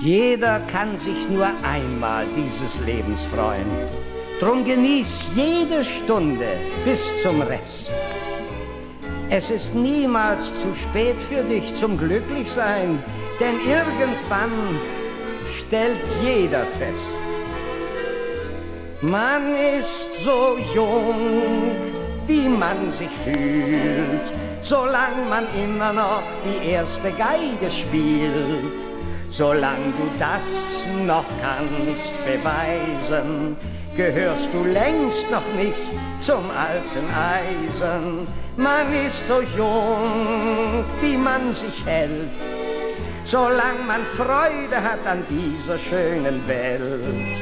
Jeder kann sich nur einmal dieses Lebens freuen. Drum genieß jede Stunde bis zum Rest. Es ist niemals zu spät für dich zum Glücklichsein, denn irgendwann stellt jeder fest. Man ist so jung, wie man sich fühlt, solange man immer noch die erste Geige spielt. Solange du das noch kannst beweisen, gehörst du längst noch nicht zum alten Eisen. Man ist so jung, wie man sich hält, solange man Freude hat an dieser schönen Welt.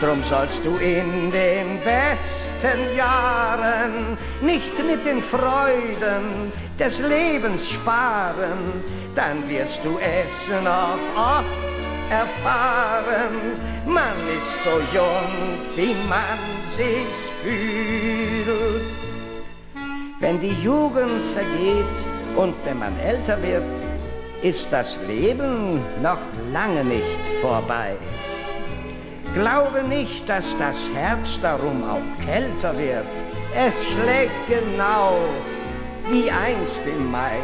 Drum sollst du in den besten Jahren nicht mit den Freuden des Lebens sparen, dann wirst du es noch oft erfahren. Man ist so jung, wie man sich fühlt. Wenn die Jugend vergeht und wenn man älter wird, ist das Leben noch lange nicht vorbei. Glaube nicht, dass das Herz darum auch kälter wird. Es schlägt genau wie einst im Mai.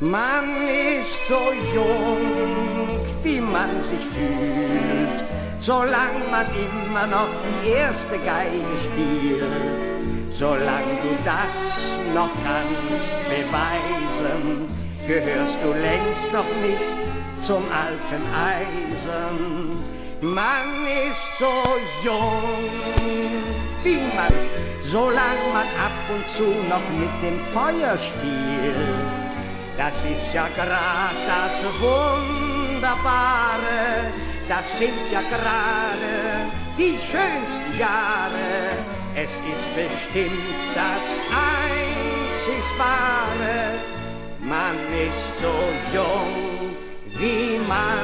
Man ist so jung, wie man sich fühlt, solange man immer noch die erste Geige spielt. Solange du das noch kannst beweisen, gehörst du längst noch nicht zum alten Eisen. Man ist so jung, wie man, solange man ab und zu noch mit dem Feuer spielt. Das ist ja grad das Wunderbare, das sind ja gerade die schönsten Jahre. Es ist bestimmt das einzig Wahre, man ist so jung, wie man sich fühlt.